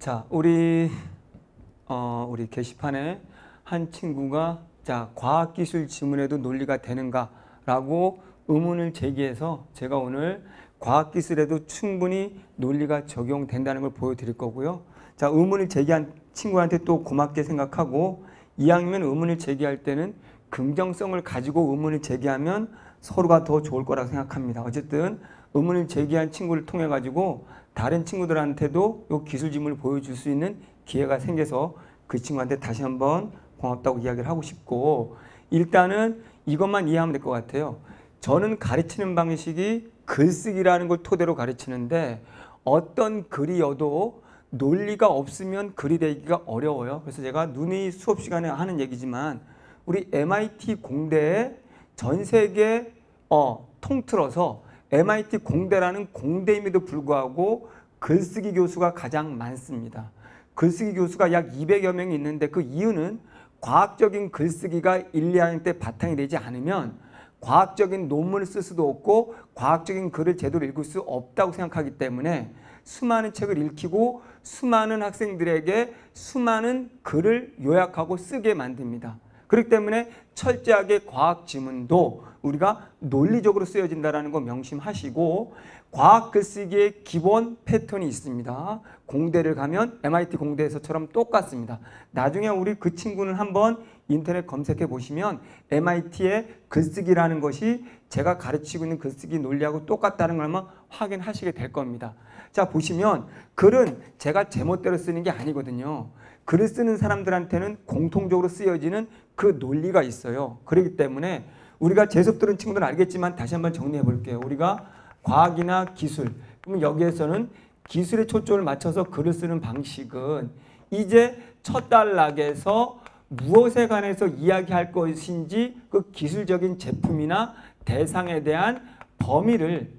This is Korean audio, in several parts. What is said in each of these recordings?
자, 우리 어, 우리 게시판에 한 친구가 자, 과학기술 지문에도 논리가 되는가라고 의문을 제기해서 제가 오늘 과학기술에도 충분히 논리가 적용된다는 걸 보여드릴 거고요. 자, 의문을 제기한 친구한테 또 고맙게 생각하고 이왕이면 의문을 제기할 때는 긍정성을 가지고 의문을 제기하면 서로가 더 좋을 거라고 생각합니다. 어쨌든 의문을 제기한 친구를 통해 가지고 다른 친구들한테도 이 기술 지문을 보여줄 수 있는 기회가 생겨서 그 친구한테 다시 한번 고맙다고 이야기를 하고 싶고 일단은 이것만 이해하면 될 것 같아요. 저는 가르치는 방식이 글쓰기라는 걸 토대로 가르치는데 어떤 글이어도 논리가 없으면 글이 되기가 어려워요. 그래서 제가 눈이 수업 시간에 하는 얘기지만 우리 MIT 공대에 전 세계 어, 통틀어서 MIT 공대라는 공대임에도 불구하고 글쓰기 교수가 가장 많습니다. 글쓰기 교수가 약 200여 명이 있는데 그 이유는 과학적인 글쓰기가 1, 2학년 때 바탕이 되지 않으면 과학적인 논문을 쓸 수도 없고 과학적인 글을 제대로 읽을 수 없다고 생각하기 때문에 수많은 책을 읽히고 수많은 학생들에게 수많은 글을 요약하고 쓰게 만듭니다. 그렇기 때문에 철저하게 과학 지문도 우리가 논리적으로 쓰여진다는 거 명심하시고 과학 글쓰기의 기본 패턴이 있습니다. 공대를 가면 MIT 공대에서처럼 똑같습니다. 나중에 우리 그 친구는 한번 인터넷 검색해 보시면 MIT의 글쓰기라는 것이 제가 가르치고 있는 글쓰기 논리하고 똑같다는 걸 아마 확인하시게 될 겁니다. 자 보시면 글은 제가 제멋대로 쓰는 게 아니거든요. 글을 쓰는 사람들한테는 공통적으로 쓰여지는 그 논리가 있어요. 그렇기 때문에 우리가 재수업 들은 친구들은 알겠지만 다시 한번 정리해 볼게요. 우리가 과학이나 기술 그러면 여기에서는 기술에 초점을 맞춰서 글을 쓰는 방식은 이제 첫 단락에서 무엇에 관해서 이야기할 것인지 그 기술적인 제품이나 대상에 대한 범위를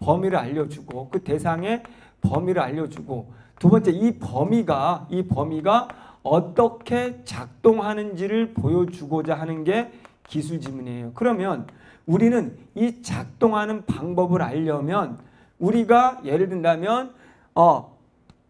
범위를 알려주고 그 대상의 범위를 알려주고 두 번째 이 범위가 이 범위가 어떻게 작동하는지를 보여주고자 하는 게 기술 지문이에요. 그러면 우리는 이 작동하는 방법을 알려면 우리가 예를 든다면 어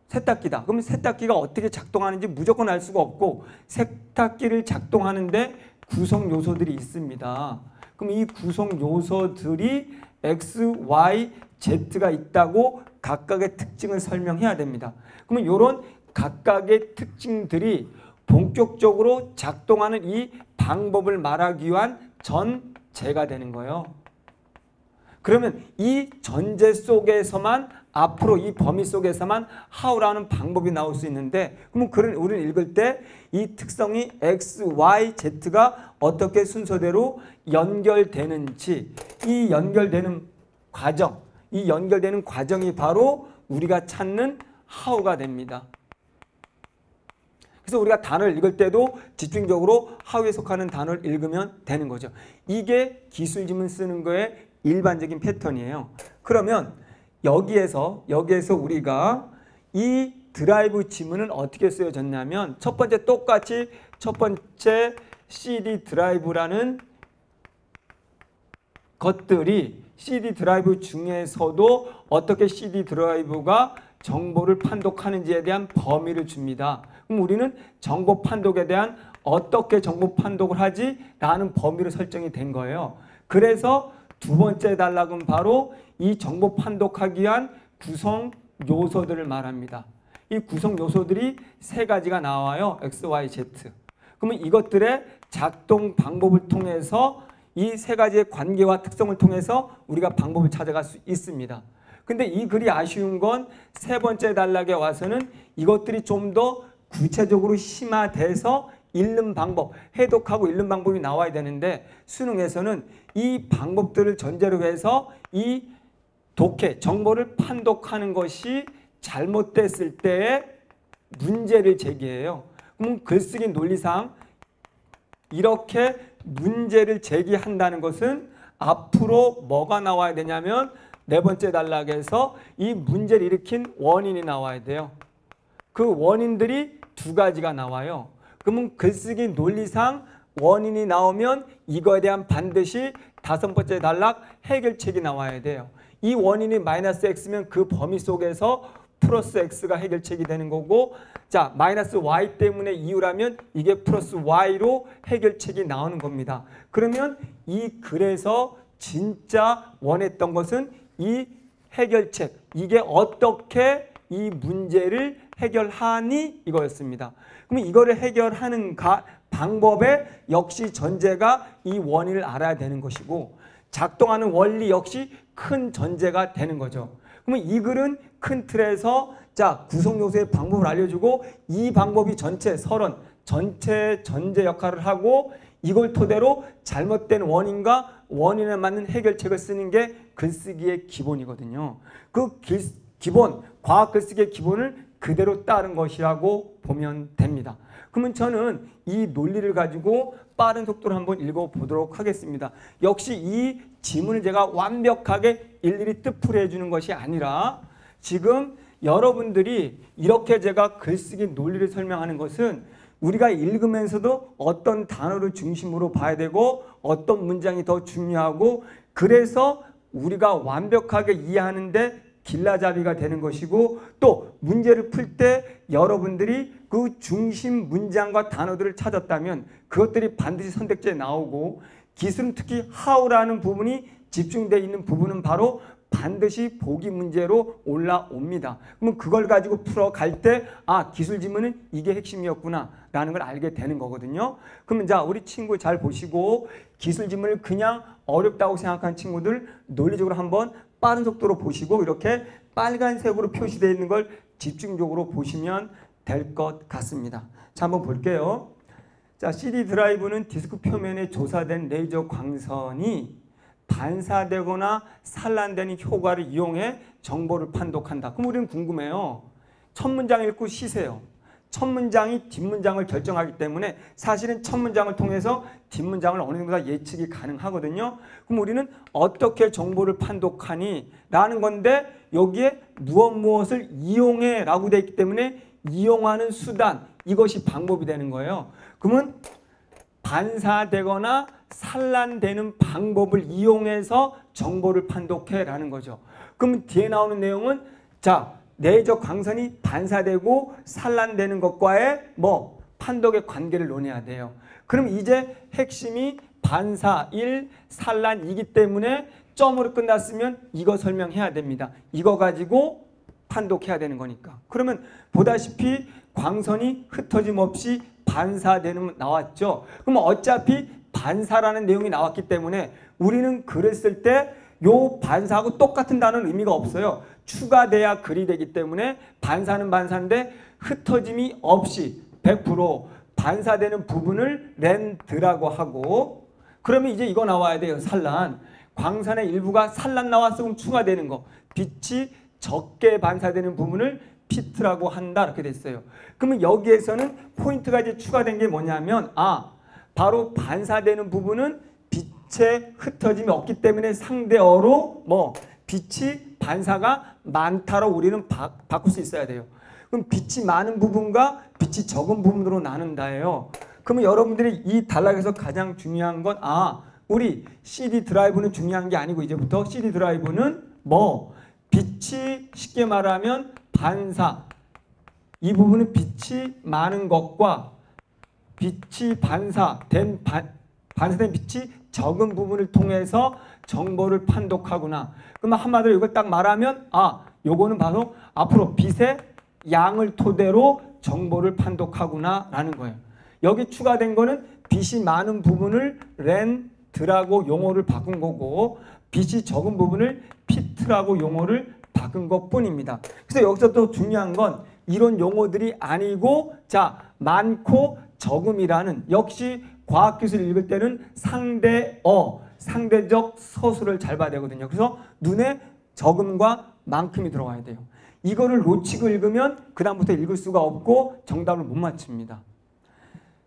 세탁기다. 그러면 세탁기가 어떻게 작동하는지 무조건 알 수가 없고 세탁기를 작동하는데 구성 요소들이 있습니다. 그럼 이 구성 요소들이 X, Y, Z가 있다고 각각의 특징을 설명해야 됩니다. 그러면 이런 각각의 특징들이 본격적으로 작동하는 이 방법을 말하기 위한 전제가 되는 거예요. 그러면 이 전제 속에서만 앞으로 이 범위 속에서만 how라는 방법이 나올 수 있는데 그러면 그를 우리는 읽을 때 이 특성이 x, y, z가 어떻게 순서대로 연결되는지 이 연결되는 과정 이 연결되는 과정이 바로 우리가 찾는 how가 됩니다. 그래서 우리가 단어를 읽을 때도 집중적으로 how에 속하는 단어를 읽으면 되는 거죠. 이게 기술 지문 쓰는 거의 일반적인 패턴이에요. 그러면 여기에서 여기에서 우리가 이 드라이브 지문은 어떻게 쓰여졌냐면 첫 번째 똑같이 첫 번째 CD 드라이브라는 것들이 CD 드라이브 중에서도 어떻게 CD 드라이브가 정보를 판독하는지에 대한 범위를 줍니다. 그럼 우리는 정보 판독에 대한 어떻게 정보 판독을 하지? 라는 범위로 설정이 된 거예요. 그래서 두 번째 단락은 바로 이 정보 판독하기 위한 구성 요소들을 말합니다. 이 구성 요소들이 세 가지가 나와요. X, Y, Z. 그러면 이것들의 작동 방법을 통해서 이 세 가지의 관계와 특성을 통해서 우리가 방법을 찾아갈 수 있습니다. 근데 이 글이 아쉬운 건 세 번째 단락에 와서는 이것들이 좀 더 구체적으로 심화돼서 읽는 방법, 해독하고 읽는 방법이 나와야 되는데 수능에서는 이 방법들을 전제로 해서 이 독해, 정보를 판독하는 것이 잘못됐을 때의 문제를 제기해요. 그럼 글쓰기 논리상 이렇게 문제를 제기한다는 것은 앞으로 뭐가 나와야 되냐면 네 번째 단락에서 이 문제를 일으킨 원인이 나와야 돼요. 그 원인들이 두 가지가 나와요. 그러면 글쓰기 논리상 원인이 나오면 이거에 대한 반드시 다섯 번째 단락 해결책이 나와야 돼요. 이 원인이 마이너스 x면 그 범위 속에서 플러스 x가 해결책이 되는 거고 자 마이너스 y 때문에 이유라면 이게 플러스 y로 해결책이 나오는 겁니다. 그러면 이 글에서 진짜 원했던 것은 이 해결책 이게 어떻게 이 문제를 해결하니 이거였습니다. 그러면 이거를 해결하는 가, 방법에 역시 전제가 이 원인을 알아야 되는 것이고 작동하는 원리 역시 큰 전제가 되는 거죠. 그러면 이 글은 큰 틀에서 자 구성 요소의 방법을 알려주고 이 방법이 전체 서론 전체 전제 역할을 하고 이걸 토대로 잘못된 원인과 원인에 맞는 해결책을 쓰는 게 글쓰기의 기본이거든요. 그 기, 기본 과학 글쓰기의 기본을 그대로 따른 것이라고 보면 됩니다. 그러면 저는 이 논리를 가지고 빠른 속도로 한번 읽어보도록 하겠습니다. 역시 이 지문을 제가 완벽하게 일일이 뜻풀이해 주는 것이 아니라 지금 여러분들이 이렇게 제가 글쓰기 논리를 설명하는 것은 우리가 읽으면서도 어떤 단어를 중심으로 봐야 되고 어떤 문장이 더 중요하고 그래서 우리가 완벽하게 이해하는데 길라잡이가 되는 것이고 또 문제를 풀 때 여러분들이 그 중심 문장과 단어들을 찾았다면 그것들이 반드시 선택지에 나오고 기술은 특히 how라는 부분이 집중되어 있는 부분은 바로 반드시 보기 문제로 올라옵니다. 그러면 그걸 가지고 풀어갈 때, 아, 기술 지문은 이게 핵심이었구나. 라는 걸 알게 되는 거거든요. 그러면 자, 우리 친구 잘 보시고, 기술 지문을 그냥 어렵다고 생각한 친구들 논리적으로 한번 빠른 속도로 보시고, 이렇게 빨간색으로 표시되어 있는 걸 집중적으로 보시면 될 것 같습니다. 자, 한번 볼게요. 자, CD 드라이브는 디스크 표면에 조사된 레이저 광선이 반사되거나 산란되는 효과를 이용해 정보를 판독한다. 그럼 우리는 궁금해요. 첫 문장 읽고 쉬세요. 첫 문장이 뒷문장을 결정하기 때문에 사실은 첫 문장을 통해서 뒷문장을 어느 정도 다 예측이 가능하거든요. 그럼 우리는 어떻게 정보를 판독하니? 라는 건데 여기에 무엇 무엇을 이용해 라고 되어 있기 때문에 이용하는 수단 이것이 방법이 되는 거예요. 그러면 반사되거나 산란되는 방법을 이용해서 정보를 판독해 라는 거죠. 그럼 뒤에 나오는 내용은 자 내적 광선이 반사되고 산란되는 것과의 뭐 판독의 관계를 논해야 돼요. 그럼 이제 핵심이 반사 1, 산란 2기 때문에 점으로 끝났으면 이거 설명해야 됩니다. 이거 가지고 판독해야 되는 거니까. 그러면 보다시피 광선이 흩어짐 없이 반사되는 나왔죠. 그럼 어차피 반사라는 내용이 나왔기 때문에 우리는 글을 쓸 때 요 반사하고 똑같은 단어는 의미가 없어요. 추가돼야 글이 되기 때문에 반사는 반사인데 흩어짐이 없이 100% 반사되는 부분을 랜드라고 하고 그러면 이제 이거 나와야 돼요. 산란. 광선의 일부가 산란 나왔으면 추가되는 거. 빛이 적게 반사되는 부분을 피트라고 한다 이렇게 됐어요. 그러면 여기에서는 포인트가 이제 추가된 게 뭐냐면 아 바로 반사되는 부분은 빛의 흩어짐이 없기 때문에 상대어로 뭐 빛이 반사가 많다로 우리는 바, 바꿀 수 있어야 돼요. 그럼 빛이 많은 부분과 빛이 적은 부분으로 나눈다예요. 그러면 여러분들이 이 단락에서 가장 중요한 건 아, 우리 CD 드라이브는 중요한 게 아니고 이제부터 CD 드라이브는 뭐 빛이 쉽게 말하면 반사 이 부분은 빛이 많은 것과 빛이 반사된 반, 반사된 빛이 적은 부분을 통해서 정보를 판독하구나. 그러면 한마디로 이걸 딱 말하면 아, 요거는 바로 앞으로 빛의 양을 토대로 정보를 판독하구나라는 거예요. 여기 추가된 거는 빛이 많은 부분을 렌드라고 용어를 바꾼 거고 빛이 적은 부분을 피트라고 용어를 바꾼 것뿐입니다. 그래서 여기서 또 중요한 건 이런 용어들이 아니고 자 많고 적음이라는 역시 과학기술 읽을 때는 상대어, 상대적 서술을 잘 봐야 되거든요. 그래서 눈에 적음과 만큼이 들어가야 돼요. 이거를 놓치고 읽으면 그 다음부터 읽을 수가 없고 정답을 못 맞춥니다.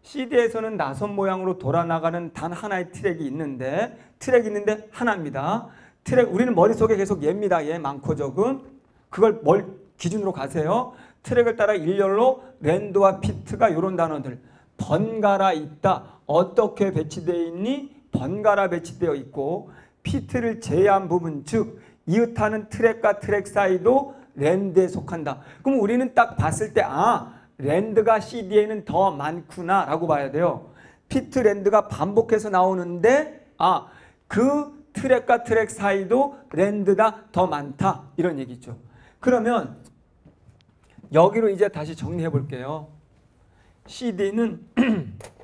CD에서는 나선 모양으로 돌아나가는 단 하나의 트랙이 있는데 트랙이 있는데 하나입니다. 트랙 우리는 머릿속에 계속 얘입니다. 얘 많고 적음. 그걸 뭘 기준으로 가세요. 트랙을 따라 일렬로 랜드와 피트가 이런 단어들 번갈아 있다. 어떻게 배치되어 있니? 번갈아 배치되어 있고 피트를 제외한 부분 즉 이웃하는 트랙과 트랙 사이도 랜드에 속한다. 그럼 우리는 딱 봤을 때 아, 랜드가 CD에는 더 많구나 라고 봐야 돼요. 피트 랜드가 반복해서 나오는데 아, 그 트랙과 트랙 사이도 랜드다 더 많다. 이런 얘기죠. 그러면 여기로 이제 다시 정리해 볼게요. CD는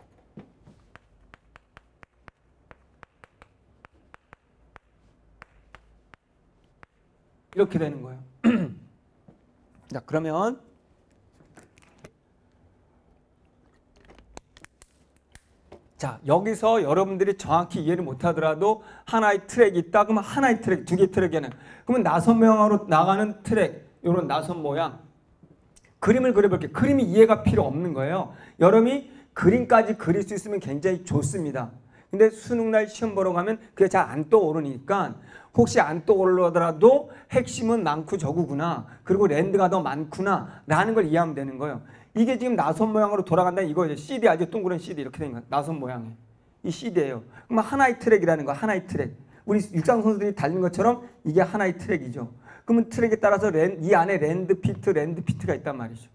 이렇게 되는 거예요. 자, 그러면 자, 여기서 여러분들이 정확히 이해를 못 하더라도 하나의 트랙이 있다. 그러면 하나의 트랙, 두 개 트랙에는 그러면 나선 모양으로 나가는 트랙, 요런 나선 모양 그림을 그려볼게요. 그림이 이해가 필요 없는 거예요. 여러분이 그림까지 그릴 수 있으면 굉장히 좋습니다. 근데 수능날 시험 보러 가면 그게 잘 안 떠오르니까 혹시 안 떠오르더라도 핵심은 많고 적구나. 그리고 랜드가 더 많구나. 라는 걸 이해하면 되는 거예요. 이게 지금 나선 모양으로 돌아간다 이거예요. CD 아주 동그란 CD 이렇게 된 거예요. 나선 모양에. 이 CD예요. 그럼 하나의 트랙이라는 거 하나의 트랙. 우리 육상 선수들이 달린 것처럼 이게 하나의 트랙이죠. 그러면 트랙에 따라서 랜, 이 안에 랜드 피트, 랜드 피트가 있단 말이죠.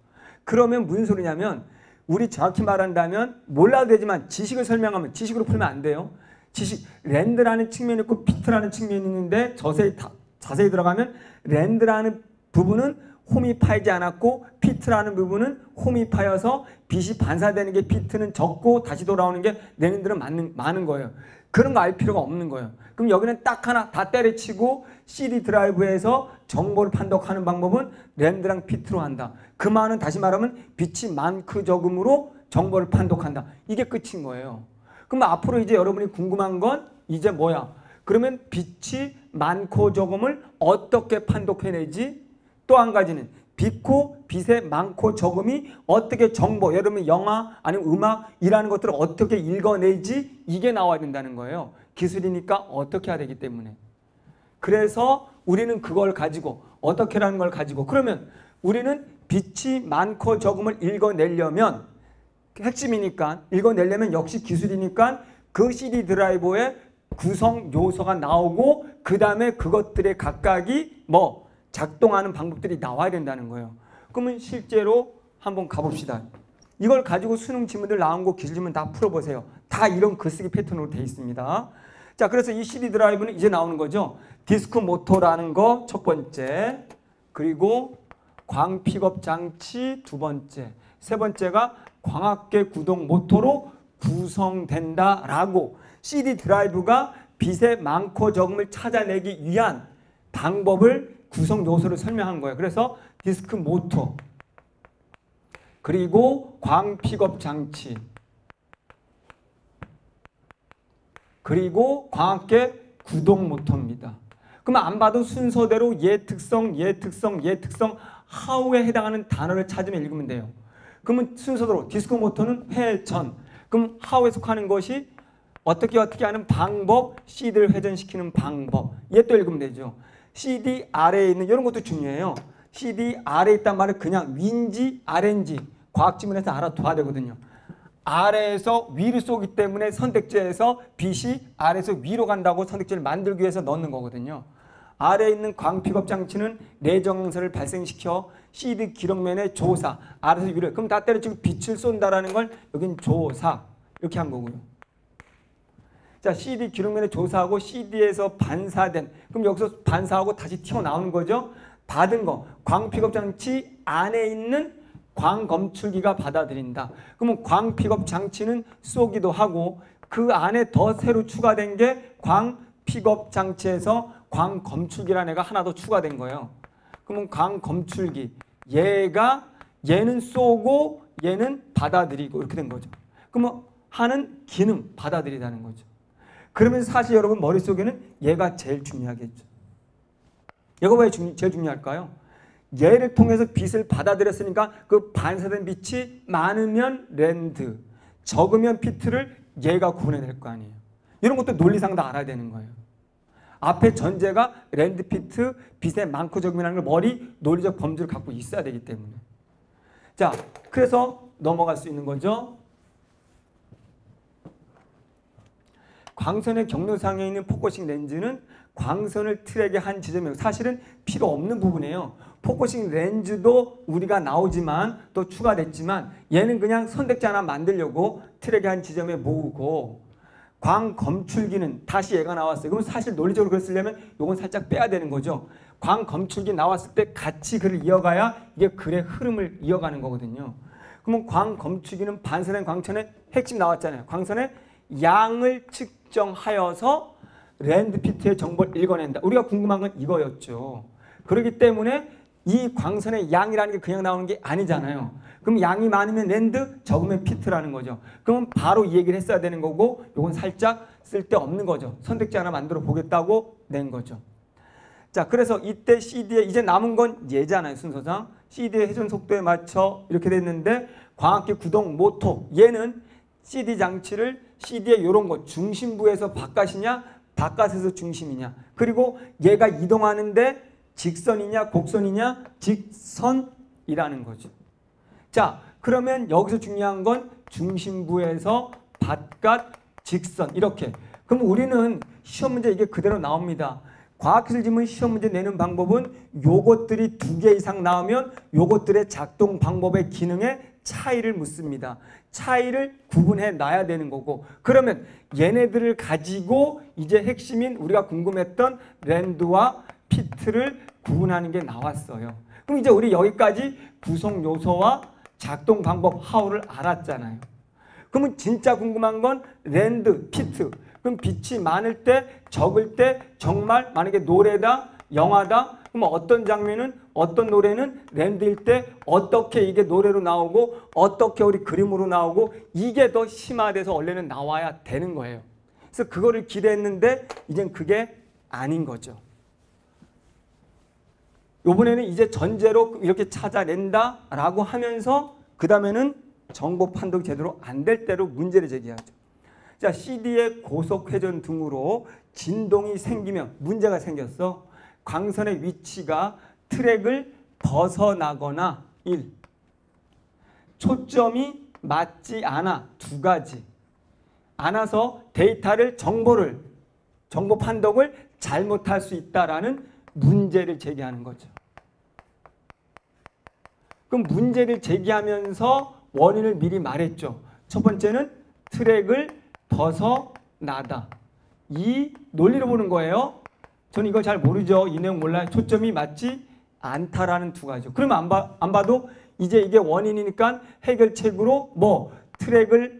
그러면 무슨 소리냐면 우리 정확히 말한다면 몰라도 되지만 지식을 설명하면 지식으로 풀면 안 돼요. 지식 랜드라는 측면이 있고 피트라는 측면이 있는데 자세히 다, 자세히 들어가면 랜드라는 부분은 홈이 파이지 않았고 피트라는 부분은 홈이 파여서 빛이 반사되는 게 피트는 적고 다시 돌아오는 게 랜드는 많은, 많은 거예요. 그런 거 알 필요가 없는 거예요. 그럼 여기는 딱 하나 다 때려치고 CD 드라이브에서 정보를 판독하는 방법은 랜드랑 피트로 한다. 그 말은 다시 말하면 빛이 많고 적음으로 정보를 판독한다. 이게 끝인 거예요. 그럼 앞으로 이제 여러분이 궁금한 건 이제 뭐야? 그러면 빛이 많고 적음을 어떻게 판독해내지? 또 한 가지는 빛고 빛의 많고 적음이 어떻게 정보, 여러분 영화 아니면 음악이라는 것들을 어떻게 읽어내지 이게 나와야 된다는 거예요. 기술이니까 어떻게 해야 되기 때문에. 그래서 우리는 그걸 가지고 어떻게라는 걸 가지고 그러면 우리는 빛이 많고 적음을 읽어내려면 핵심이니까 읽어내려면 역시 기술이니까 그 CD 드라이버에 구성 요소가 나오고 그 다음에 그것들의 각각이 뭐 작동하는 방법들이 나와야 된다는 거예요. 그러면 실제로 한번 가봅시다. 이걸 가지고 수능 지문들 나온 거 기술 지문 다 풀어보세요. 다 이런 글쓰기 패턴으로 돼 있습니다. 자, 그래서 이 CD 드라이브는 이제 나오는 거죠. 디스크 모터라는 거 첫 번째, 그리고 광 픽업 장치 두 번째, 세 번째가 광학계 구동 모터로 구성된다라고. CD 드라이브가 빛의 많고 적음을 찾아내기 위한 방법을 구성 요소를 설명한 거예요. 그래서 디스크 모터. 그리고 광 픽업 장치 그리고 광학계 구동 모터입니다. 그러면 안 봐도 순서대로 얘 특성, 얘 특성, 얘 특성 하우에 해당하는 단어를 찾으면 읽으면 돼요. 그러면 순서대로 디스크 모터는 회전. 그럼 하우에 속하는 것이 어떻게 어떻게 하는 방법, CD를 회전시키는 방법. 얘 또 읽으면 되죠. CD 아래에 있는 이런 것도 중요해요. CD 아래에 있단 말을 그냥 위인지 아래인지 과학 지문에서 알아둬야 되거든요. 아래에서 위로 쏘기 때문에 선택지에서 빛이 아래에서 위로 간다고 선택지를 만들기 위해서 넣는 거거든요. 아래에 있는 광픽업 장치는 내정서를 발생시켜 CD 기록면의 조사, 아래에서 위로. 그럼 다 때려치고 빛을 쏜다라는 걸 여긴 조사 이렇게 한 거고요. 자, CD 기록면에 조사하고 CD에서 반사된 그럼 여기서 반사하고 다시 튀어나오는 거죠. 받은 거 광픽업 장치 안에 있는 광검출기가 받아들인다. 그러면 광픽업 장치는 쏘기도 하고 그 안에 더 새로 추가된 게 광픽업 장치에서 광검출기라는 애가 하나 더 추가된 거예요. 그러면 광검출기 얘가 얘는 쏘고 얘는 받아들이고 이렇게 된 거죠. 그러면 하는 기능 받아들이다는 거죠. 그러면 사실 여러분 머릿속에는 얘가 제일 중요하겠죠. 얘가 왜 중, 제일 중요할까요? 얘를 통해서 빛을 받아들였으니까 그 반사된 빛이 많으면 랜드, 적으면 pit를 얘가 구분해낼 거 아니에요. 이런 것도 논리상 다 알아야 되는 거예요. 앞에 전제가 land pit, 빛의 많고 적음이라는 걸 머리 논리적 범주를 갖고 있어야 되기 때문에. 자, 그래서 넘어갈 수 있는 거죠. 광선의 경로상에 있는 focusing 렌즈는 광선을 트랙의 한 지점에 사실은 필요 없는 부분이에요. focusing 렌즈도 우리가 나오지만 또 추가됐지만 얘는 그냥 선택지 하나 만들려고 트랙의 한 지점에 모으고 광 검출기는 다시 얘가 나왔어요. 그럼 사실 논리적으로 그걸 쓰려면 요건 살짝 빼야 되는 거죠. 광 검출기 나왔을 때 같이 글을 이어가야 이게 글의 흐름을 이어가는 거거든요. 그러면 광 검출기는 반선의 광천의 핵심 나왔잖아요. 광선의 양을 측정하여서 land pit의 정보를 읽어낸다. 우리가 궁금한 건 이거였죠. 그렇기 때문에 이 광선의 양이라는 게 그냥 나오는 게 아니잖아요. 그럼 양이 많으면 land, 적으면 pit라는 거죠. 그러면 바로 이 얘기를 했어야 되는 거고 요건 살짝 쓸데없는 거죠. 선택지 하나 만들어 보겠다고 낸 거죠. 자, 그래서 이때 CD에 이제 남은 건 얘잖아요, 순서상. CD의 회전 속도에 맞춰 이렇게 됐는데 광학기 구동 모토 얘는 CD 장치를 CD의 이런 거 중심부에서 바깥이냐 바깥에서 중심이냐 그리고 얘가 이동하는데 직선이냐 곡선이냐 직선이라는 거죠. 자 그러면 여기서 중요한 건 중심부에서 바깥 직선 이렇게 그럼 우리는 시험 문제 이게 그대로 나옵니다. 과학기술 지문 시험 문제 내는 방법은 요것들이 두 개 이상 나오면 요것들의 작동 방법의 기능에 차이를 묻습니다. 차이를 구분해 놔야 되는 거고 그러면 얘네들을 가지고 이제 핵심인 우리가 궁금했던 랜드와 피트를 구분하는 게 나왔어요. 그럼 이제 우리 여기까지 구성 요소와 작동 방법 하우를 알았잖아요. 그러면 진짜 궁금한 건 랜드, 피트. 그럼 빛이 많을 때, 적을 때 정말 만약에 노래다, 영화다. 그럼 어떤 장면은 어떤 노래는 랜드일 때 어떻게 이게 노래로 나오고 어떻게 우리 그림으로 나오고 이게 더 심화돼서 원래는 나와야 되는 거예요. 그래서 그거를 기대했는데 이젠 그게 아닌 거죠. 요번에는 이제 전제로 이렇게 찾아낸다라고 하면서 그 다음에는 정보 판독 제대로 안 될 때로 문제를 제기하죠. 자, CD의 고속 회전 등으로 진동이 생기면 문제가 생겼어. 광선의 위치가 트랙을 벗어나거나 1. 초점이 맞지 않아 두 가지. 않아서 데이터를 정보를 정보 판독을 잘못할 수 있다라는 문제를 제기하는 거죠. 그럼 문제를 제기하면서 원인을 미리 말했죠. 첫 번째는 트랙을 벗어나다. 이 논리로 보는 거예요. 저는 이걸 잘 모르죠. 이 내용 몰라요. 초점이 맞지 않다라는 두 가지죠. 그러면 안, 봐, 안 봐도 이제 이게 원인이니까 해결책으로 뭐 트랙을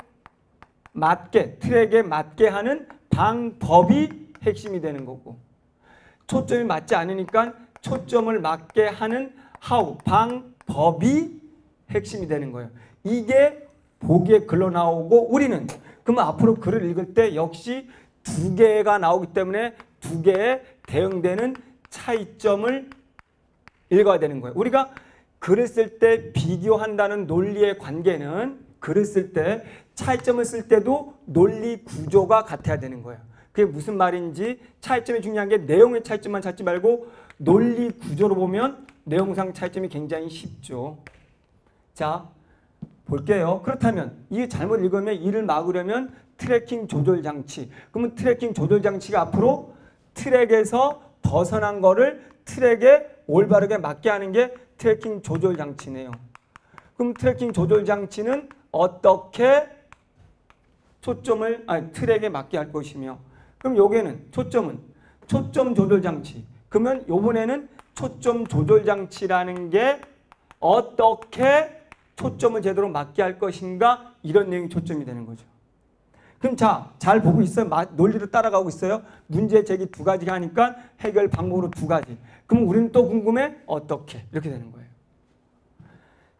맞게 트랙에 맞게 하는 방법이 핵심이 되는 거고 초점이 맞지 않으니까 초점을 맞게 하는 how 방 법이 핵심이 되는 거예요. 이게 보기에 글로 나오고 우리는 그러면 앞으로 글을 읽을 때 역시 두 개가 나오기 때문에 두 개에 대응되는 차이점을 읽어야 되는 거예요. 우리가 글을 쓸 때 비교한다는 논리의 관계는 글을 쓸 때 차이점을 쓸 때도 논리 구조가 같아야 되는 거예요. 그게 무슨 말인지 차이점이 중요한 게 내용의 차이점만 찾지 말고 논리 구조로 보면 내용상 차이점이 굉장히 쉽죠. 자, 볼게요. 그렇다면 이게 잘못 읽으면 이를 막으려면 tracking 조절 장치. 그러면 tracking 조절 장치가 앞으로 트랙에서 벗어난 거를 트랙에 올바르게 맞게 하는 게 tracking 조절 장치네요. 그럼 tracking 조절 장치는 어떻게 초점을 아니 트랙에 맞게 할 것이며 그럼 요게는 초점은 초점 조절 장치. 그러면 요번에는 초점 조절 장치라는 게 어떻게 초점을 제대로 맞게 할 것인가 이런 내용이 초점이 되는 거죠. 그럼 자, 잘 보고 있어요? 논리를 따라가고 있어요? 문제 제기 두 가지 하니까 해결 방법으로 두 가지. 그럼 우리는 또 궁금해? 어떻게? 이렇게 되는 거예요.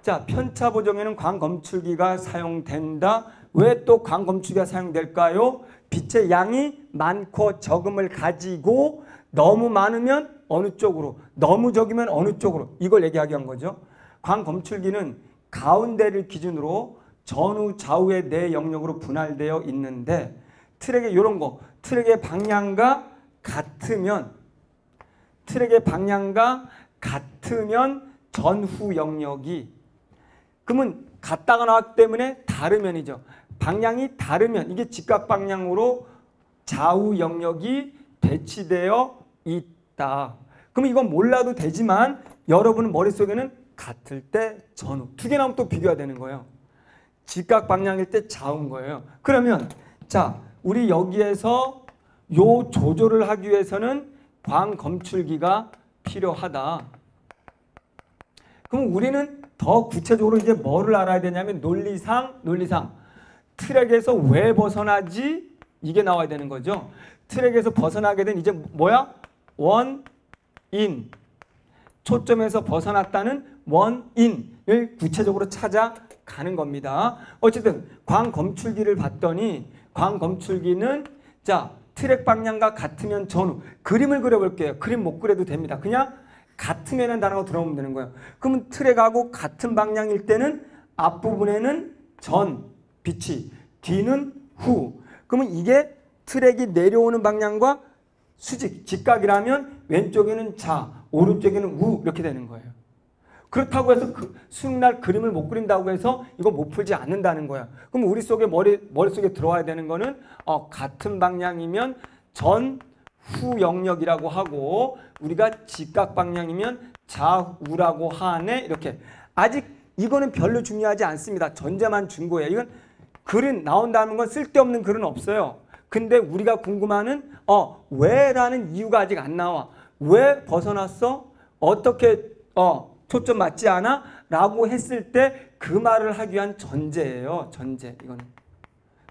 자, 편차 보정에는 광검출기가 사용된다. 왜 또 광검출기가 사용될까요? 빛의 양이 많고 적음을 가지고 너무 많으면 어느 쪽으로, 너무 적으면 어느 쪽으로 이걸 얘기하기 위한 거죠. 광검출기는 가운데를 기준으로 전후 좌우의 네 영역으로 분할되어 있는데 트랙의 이런 거 트랙의 방향과 같으면 트랙의 방향과 같으면 전후 영역이 그러면 같다가 나왔기 때문에 다르면이죠. 방향이 다르면 이게 직각 방향으로 좌우 영역이 배치되어 있다. 그럼 이건 몰라도 되지만 여러분 머릿속에는 같을 때 전후 두 개 나오면 또 비교가 되는 거예요. 직각 방향일 때 좌우인 거예요. 그러면 자 우리 여기에서 요 조절을 하기 위해서는 광 검출기가 필요하다. 그럼 우리는 더 구체적으로 이제 뭐를 알아야 되냐면 논리상 논리상 트랙에서 왜 벗어나지 이게 나와야 되는 거죠. 트랙에서 벗어나게 된 이제 뭐야 원인 초점에서 벗어났다는 원인을 구체적으로 찾아가는 겁니다. 어쨌든 광 검출기를 봤더니 광 검출기는 자 트랙 방향과 같으면 전후 그림을 그려볼게요. 그림 못 그려도 됩니다. 그냥 같으면은 단어가 들어오면 되는 거예요. 그러면 트랙하고 같은 방향일 때는 앞부분에는 전 빛이 뒤는 후. 그러면 이게 트랙이 내려오는 방향과 수직 직각이라면 왼쪽에는 자, 오른쪽에는 우 이렇게 되는 거예요. 그렇다고 해서 그 수능날 그림을 못 그린다고 해서 이거 못 풀지 않는다는 거야. 그럼 우리 속에 머리 머릿속에 들어와야 되는 거는 어, 같은 방향이면 전 후 영역이라고 하고 우리가 직각 방향이면 좌우라고 하네 이렇게 아직 이거는 별로 중요하지 않습니다. 전제만 준 거예요. 이건 글은 나온다는 건 쓸데없는 글은 없어요. 근데 우리가 궁금하는 어 왜 라는 이유가 아직 안 나와. 왜 벗어났어? 어떻게 어 초점 맞지 않아? 라고 했을 때 그 말을 하기 위한 전제예요. 전제 이거는.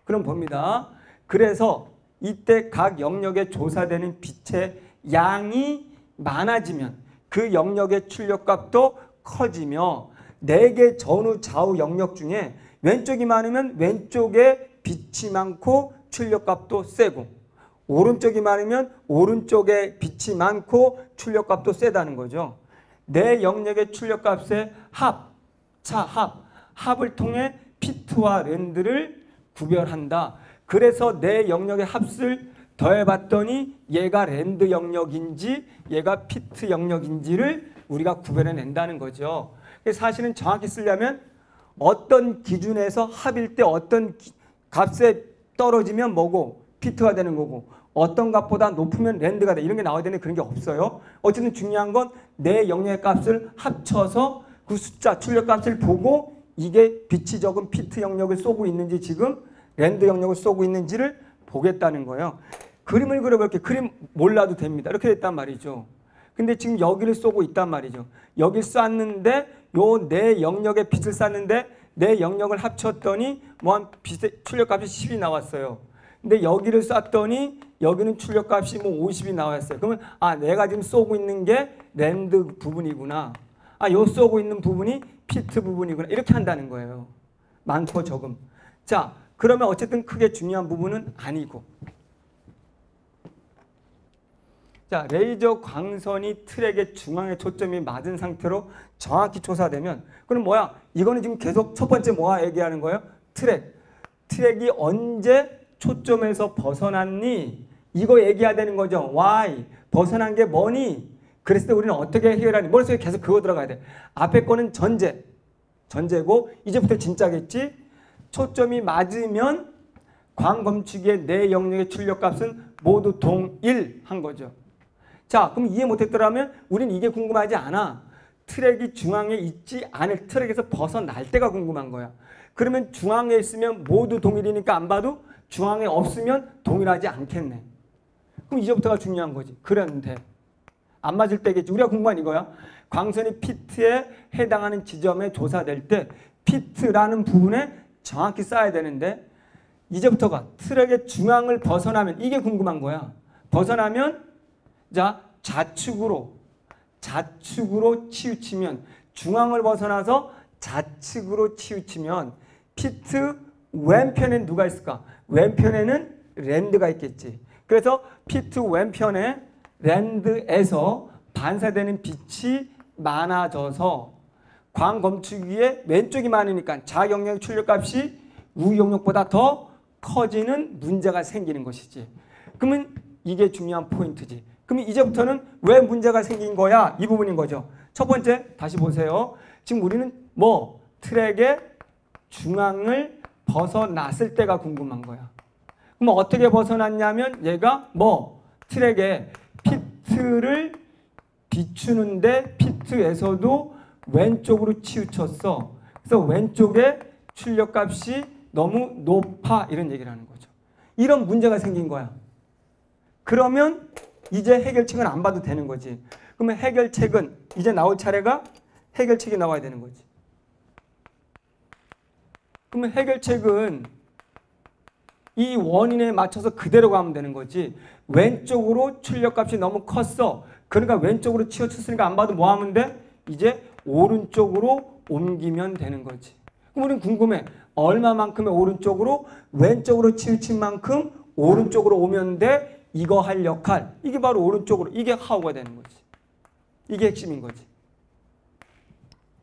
그럼 봅니다. 그래서 이때 각 영역에 조사되는 빛의 양이 많아지면 그 영역의 출력값도 커지며 네개 전후 좌우 영역 중에 왼쪽이 많으면 왼쪽에 빛이 많고 출력값도 세고 오른쪽이 많으면 오른쪽에 빛이 많고 출력값도 세다는 거죠. 내 영역의 출력값의 합, 차, 합, 합을 통해 pit와 land를 구별한다. 그래서 네 영역의 합을 더해봤더니 얘가 land 영역인지 얘가 pit 영역인지를 우리가 구별해낸다는 거죠. 사실은 정확히 쓰려면 어떤 기준에서 합일 때 어떤 기, 값에 떨어지면 뭐고 pit가 되는 거고 어떤 값보다 높으면 land가 돼 이런 게 나와야 되는 그런 게 없어요. 어쨌든 중요한 건 네 영역의 값을 합쳐서 그 숫자 출력 값을 보고 이게 빛이 적은 pit 영역을 쏘고 있는지 지금 land 영역을 쏘고 있는지를 보겠다는 거예요. 그림을 그려볼게 그림 몰라도 됩니다. 이렇게 됐단 말이죠. 근데 지금 여기를 쏘고 있단 말이죠. 여기 쐈는데 요 네 영역에 빛을 쐈는데 네 영역을 합쳤더니 뭐한 출력값이 10이 나왔어요. 근데 여기를 쐈더니 여기는 출력값이 뭐 50이 나왔어요. 그러면 아 내가 지금 쏘고 있는 게 land 부분이구나. 아 요 쏘고 있는 부분이 pit 부분이구나. 이렇게 한다는 거예요. 많고 적음. 자 그러면 어쨌든 크게 중요한 부분은 아니고 자, 레이저 광선이 트랙의 중앙에 초점이 맞은 상태로 정확히 조사되면 그럼 뭐야? 이거는 지금 계속 첫 번째 뭐야 얘기하는 거예요? 트랙. 트랙이 언제 초점에서 벗어났니? 이거 얘기해야 되는 거죠. why? 벗어난 게 뭐니? 그랬을 때 우리는 어떻게 해결하니? 머릿속에 계속 그거 들어가야 돼. 앞에 거는 전제. 전제고 이제부터 진짜겠지? 초점이 맞으면 광검축의 내 영역의 출력값은 모두 동일한 거죠. 자, 그럼 이해 못했더라면 우리는 이게 궁금하지 않아. 트랙이 중앙에 있지 않을 트랙에서 벗어날 때가 궁금한 거야. 그러면 중앙에 있으면 모두 동일이니까 안 봐도 중앙에 없으면 동일하지 않겠네. 그럼 이제부터가 중요한 거지. 그런데 안 맞을 때겠지. 우리가 궁금한 이거야. 광선이 피트에 해당하는 지점에 조사될 때 피트라는 부분에 정확히 쌓아야 되는데 이제부터가 트랙의 중앙을 벗어나면 이게 궁금한 거야. 벗어나면 자 좌측으로 좌측으로 치우치면 중앙을 벗어나서 좌측으로 치우치면 피트 왼편엔 누가 있을까? 왼편에는 랜드가 있겠지. 그래서 피트 왼편에 랜드에서 반사되는 빛이 많아져서 광 검축위에 왼쪽이 많으니까 자경력 출력값이 우경력보다 더 커지는 문제가 생기는 것이지. 그러면 이게 중요한 포인트지. 그럼 이제부터는 왜 문제가 생긴 거야? 이 부분인 거죠. 첫 번째 다시 보세요. 지금 우리는 뭐 트랙의 중앙을 벗어났을 때가 궁금한 거야. 그럼 어떻게 벗어났냐면 얘가 뭐 트랙에 피트를 비추는데 피트 피트에서도 왼쪽으로 치우쳤어. 그래서 왼쪽에 출력 값이 너무 높아 이런 얘기를 하는 거죠. 이런 문제가 생긴 거야. 그러면 이제 해결책은 안 봐도 되는 거지. 그러면 해결책은 이제 나올 차례가 해결책이 나와야 되는 거지. 그러면 해결책은 이 원인에 맞춰서 그대로 가면 되는 거지. 왼쪽으로 출력값이 너무 컸어. 그러니까 왼쪽으로 치우쳤으니까 안 봐도 뭐 하면 돼? 이제 오른쪽으로 옮기면 되는 거지. 그럼 우리는 궁금해. 얼마만큼의 오른쪽으로 왼쪽으로 치우친 만큼 오른쪽으로 오면 돼. 이거 할 역할. 이게 바로 오른쪽으로. 이게 하우가 되는 거지. 이게 핵심인 거지.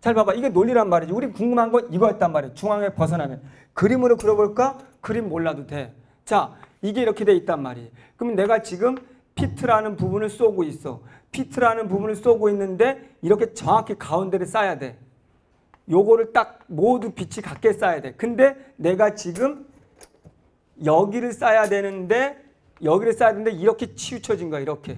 잘 봐봐. 이게 논리란 말이지. 우리 궁금한 건 이거였단 말이야. 중앙에 벗어나면. 그림으로 그려볼까? 그림 몰라도 돼. 자, 이게 이렇게 돼 있단 말이에요. 그러면 내가 지금 피트라는 부분을 쏘고 있어. 피트라는 부분을 쏘고 있는데 이렇게 정확히 가운데를 쏴야 돼. 요거를 딱 모두 빛이 같게 쏴야 돼. 근데 내가 지금 여기를 쏴야 되는데 여기를 쏴야 되는데 이렇게 치우쳐진 거야. 이렇게.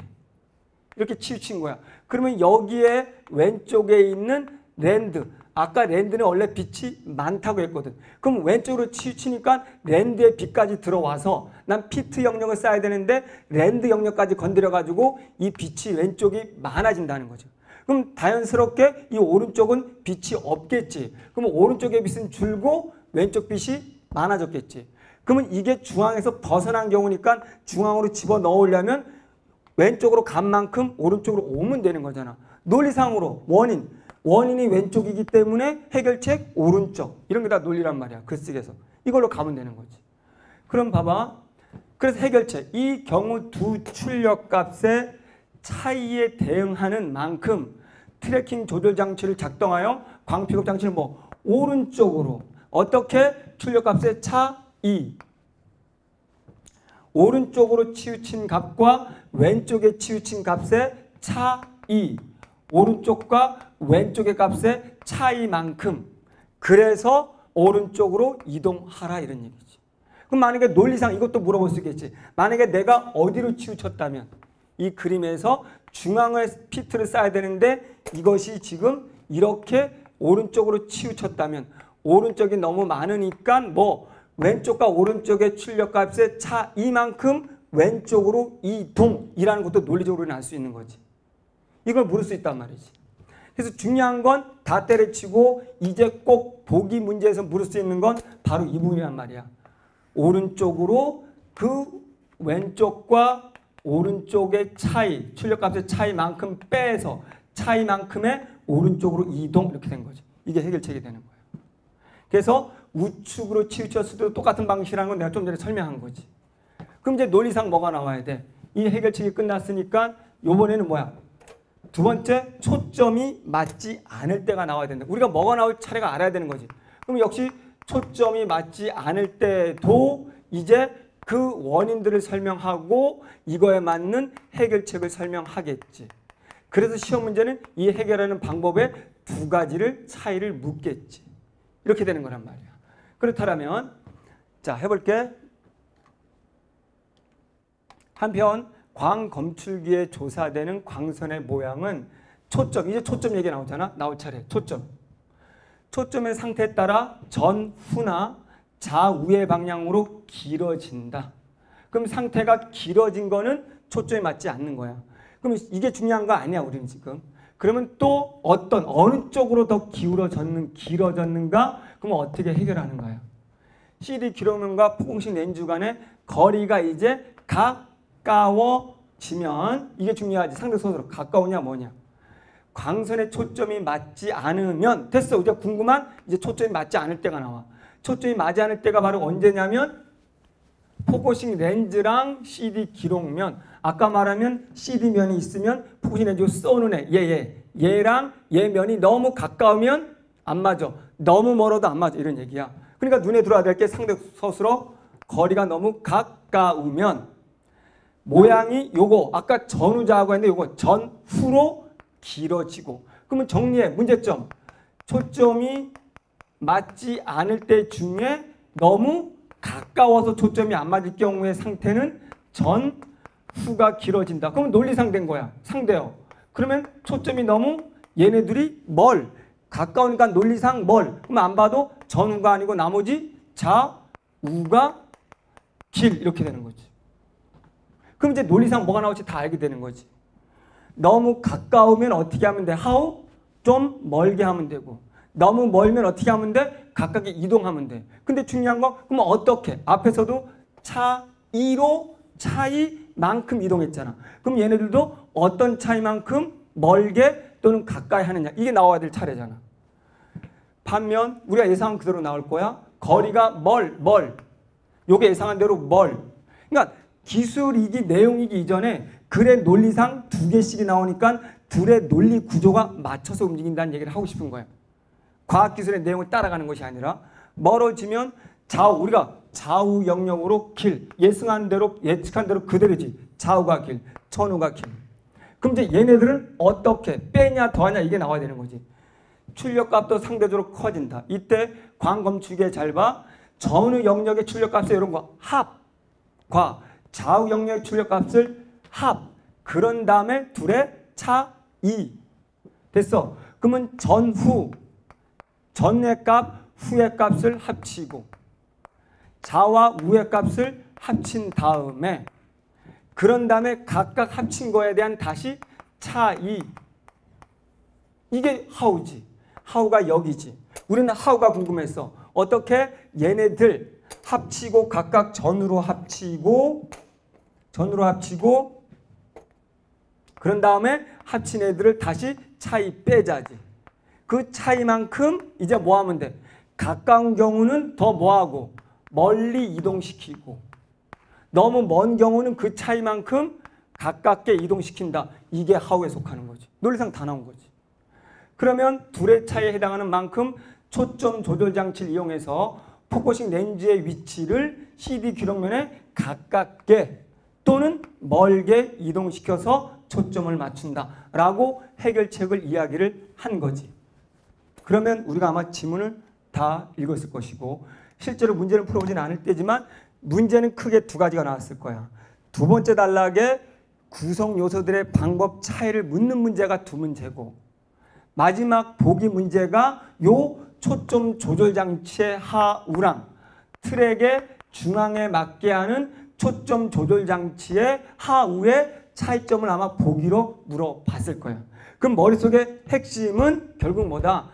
이렇게 치우친 거야. 그러면 여기에 왼쪽에 있는 land. 아까 land는 원래 빛이 많다고 했거든. 그럼 왼쪽으로 치우치니까 land의 빛까지 들어와서 난 pit 영역을 쏴야 되는데 land 영역까지 건드려가지고 이 빛이 왼쪽이 많아진다는 거죠. 그럼 자연스럽게 이 오른쪽은 빛이 없겠지. 그럼 오른쪽의 빛은 줄고 왼쪽 빛이 많아졌겠지. 그러면 이게 중앙에서 벗어난 경우니까 중앙으로 집어 넣으려면 왼쪽으로 간 만큼 오른쪽으로 오면 되는 거잖아. 논리상으로 원인. 원인이 왼쪽이기 때문에 해결책 오른쪽. 이런 게 다 논리란 말이야. 글쓰기에서. 이걸로 가면 되는 거지. 그럼 봐봐. 그래서 해결책. 이 경우 두 출력값의 차이에 대응하는 만큼 tracking 조절 장치를 작동하여 광 픽업 장치를 뭐 오른쪽으로 어떻게 출력값의 차이 오른쪽으로 치우친 값과 왼쪽에 치우친 값의 차이 오른쪽과 왼쪽의 값의 차이만큼 그래서 오른쪽으로 이동하라 이런 얘기지. 그럼 만약에 논리상 이것도 물어볼 수 있겠지. 만약에 내가 어디로 치우쳤다면 이 그림에서 중앙에 피트를 쌓아야 되는데 이것이 지금 이렇게 오른쪽으로 치우쳤다면 오른쪽이 너무 많으니까 뭐 왼쪽과 오른쪽의 출력값의 차이만큼 왼쪽으로 이동이라는 것도 논리적으로는 알 수 있는 거지. 이걸 물을 수 있단 말이지. 그래서 중요한 건 다 때려치고 이제 꼭 보기 문제에서 물을 수 있는 건 바로 이 부분이란 말이야. 오른쪽으로 그 왼쪽과 오른쪽의 차이, 출력값의 차이만큼 빼서 차이만큼의 오른쪽으로 이동 이렇게 된 거죠. 이게 해결책이 되는 거예요. 그래서 우측으로 치우쳤을 때도 똑같은 방식이라는 건 내가 좀 전에 설명한 거지. 그럼 이제 논리상 뭐가 나와야 돼? 이 해결책이 끝났으니까 요번에는 뭐야? 두 번째 초점이 맞지 않을 때가 나와야 된다. 우리가 뭐가 나올 차례가 알아야 되는 거지. 그럼 역시 초점이 맞지 않을 때도 이제 그 원인들을 설명하고 이거에 맞는 해결책을 설명하겠지. 그래서 시험 문제는 이 해결하는 방법에 두 가지를 차이를 묻겠지. 이렇게 되는 거란 말이야. 그렇다면 자 해볼게. 한편 광검출기에 조사되는 광선의 모양은 초점, 이제 초점 얘기 나오잖아. 나올 차례. 초점. 초점의 상태에 따라 전 후나 좌우의 방향으로 길어진다. 그럼 상태가 길어진 거는 초점에 맞지 않는 거야. 그럼 이게 중요한 거 아니야, 우리는 지금. 그러면 또 어떤 어느 쪽으로 더 기울어졌는 길어졌는가? 그럼 어떻게 해결하는 거야? CD 기록면과 포공식 렌즈 간의 거리가 이제 가까워지면 이게 중요하지. 상대선으로 가까우냐 뭐냐. 광선의 초점이 맞지 않으면 됐어. 이제 궁금한 이제 초점이 맞지 않을 때가 나와. 초점이 맞지 않을 때가 바로 언제냐면 focusing 렌즈랑 CD 기록면 아까 말하면 CD면이 있으면 focusing 렌즈 쏘는 애 얘 얘 얘랑 얘 면이 너무 가까우면 안 맞아 너무 멀어도 안 맞아 이런 얘기야 그러니까 눈에 들어와야 될 게 상대 서술로 거리가 너무 가까우면 모양이 요거 아까 전후좌우 하고 했는데 요거 전후로 길어지고 그러면 정리해 문제점 초점이 맞지 않을 때 중에 너무 가까워서 초점이 안 맞을 경우의 상태는 전 후가 길어진다. 그럼 논리상 된 거야. 상대요. 그러면 초점이 너무 얘네들이 뭘 가까우니까 논리상 뭘 그럼 안 봐도 전우가 아니고 나머지 좌우가 길 이렇게 되는 거지. 그럼 이제 논리상 뭐가 나올지 다 알게 되는 거지. 너무 가까우면 어떻게 하면 돼? how? 좀 멀게 하면 되고 너무 멀면 어떻게 하면 돼? 가깝게 이동하면 돼. 근데 중요한 건 그럼 어떻게? 앞에서도 차이로 차이만큼 이동했잖아. 그럼 얘네들도 어떤 차이만큼 멀게 또는 가까이 하느냐 이게 나와야 될 차례잖아. 반면 우리가 예상한 그대로 나올 거야. 거리가 멀, 멀. 요게 예상한 대로 멀. 그러니까 기술이기 내용이기 이전에 글의 논리상 두 개씩이 나오니까 둘의 논리 구조가 맞춰서 움직인다는 얘기를 하고 싶은 거예요. 과학기술의 내용을 따라가는 것이 아니라 멀어지면 좌우 우리가 좌우 영역으로 길 예상한 대로 예측한 대로 그대로지. 좌우가 길 전우가 길. 그럼 이제 얘네들은 어떻게 빼냐 더하냐 이게 나와야 되는 거지. 출력값도 상대적으로 커진다. 이때 광검축에 잘봐. 전후 영역의 출력값을 이런 거 합과 좌우 영역의 출력값을 합. 그런 다음에 둘의 차이. 됐어. 그러면 전후 전의 값, 후의 값을 합치고 좌와 우의 값을 합친 다음에 그런 다음에 각각 합친 거에 대한 다시 차이. 이게 하우지. 하우가 여기지. 우리는 하우가 궁금했어 어떻게 얘네들 합치고 각각 전으로 합치고 전으로 합치고 그런 다음에 합친 애들을 다시 차이 빼자지 그 차이만큼 이제 뭐 하면 돼? 가까운 경우는 더 뭐하고 멀리 이동시키고 너무 먼 경우는 그 차이만큼 가깝게 이동시킨다. 이게 how에 속하는 거지. 논리상 다 나온 거지. 그러면 둘의 차이에 해당하는 만큼 초점 조절 장치를 이용해서 focusing 렌즈의 위치를 CD 기록면에 가깝게 또는 멀게 이동시켜서 초점을 맞춘다라고 해결책을 이야기를 한 거지. 그러면 우리가 아마 지문을 다 읽었을 것이고 실제로 문제를 풀어보진 않을 때지만 문제는 크게 두 가지가 나왔을 거야. 두 번째 단락에 구성 요소들의 방법 차이를 묻는 문제가 두 문제고 마지막 보기 문제가 요 초점 조절 장치의 하우랑 트랙의 중앙에 맞게 하는 초점 조절 장치의 하우의 차이점을 아마 보기로 물어봤을 거야. 그럼 머릿속에 핵심은 결국 뭐다?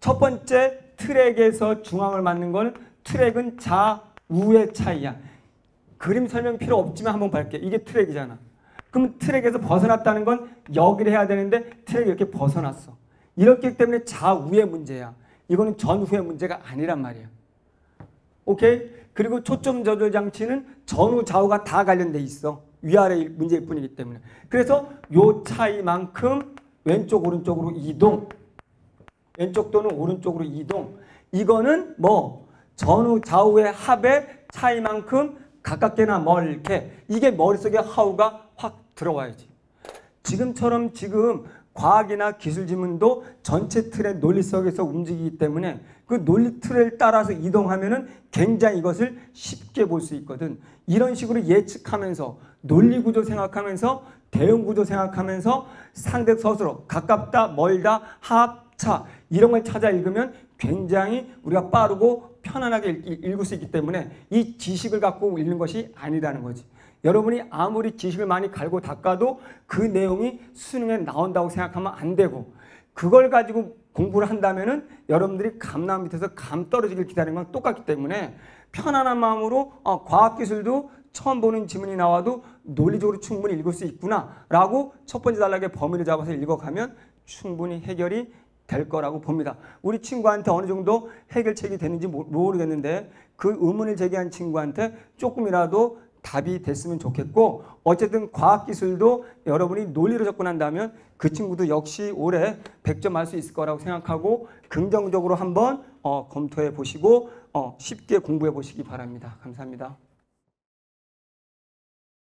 첫 번째 트랙에서 중앙을 맞는 건 트랙은 좌우의 차이야. 그림 설명 필요 없지만 한번 볼게. 이게 트랙이잖아. 그럼 트랙에서 벗어났다는 건 여기를 해야 되는데 트랙이 이렇게 벗어났어. 이렇기 때문에 좌우의 문제야. 이거는 전후의 문제가 아니란 말이야. 오케이? 그리고 초점 조절 장치는 전후 좌우가 다 관련돼 있어. 위아래 문제일 뿐이기 때문에. 그래서 요 차이만큼 왼쪽 오른쪽으로 이동 왼쪽 또는 오른쪽으로 이동. 이거는 뭐 전후 좌우의 합의 차이만큼 가깝게나 멀게 이게 머릿속에 하우가 확 들어와야지. 지금처럼 지금 과학이나 기술 지문도 전체 틀의 논리 속에서 움직이기 때문에 그 논리 틀을 따라서 이동하면은 굉장히 이것을 쉽게 볼 수 있거든. 이런 식으로 예측하면서 논리 구조 생각하면서 대응 구조 생각하면서 상대 서술어 가깝다 멀다 합차 이런 걸 찾아 읽으면 굉장히 우리가 빠르고 편안하게 읽, 을수 있기 때문에 이 지식을 갖고 읽는 것이 아니라는 거지. 여러분이 아무리 지식을 많이 갈고 닦아도 그 내용이 수능에 나온다고 생각하면 안 되고 그걸 가지고 공부를 한다면은 여러분들이 감나무 밑에서 감 떨어지길 기다리는 건 똑같기 때문에 편안한 마음으로 어, 과학기술도 처음 보는 지문이 나와도 논리적으로 충분히 읽을 수 있구나 라고 첫 번째 단락의 범위를 잡아서 읽어가면 충분히 해결이 될 거라고 봅니다. 우리 친구한테 어느 정도 해결책이 되는지 모르겠는데 그 의문을 제기한 친구한테 조금이라도 답이 됐으면 좋겠고 어쨌든 과학기술도 여러분이 논리로 접근한다면 그 친구도 역시 올해 100점 할 수 있을 거라고 생각하고 긍정적으로 한번 어, 검토해 보시고 어, 쉽게 공부해 보시기 바랍니다. 감사합니다.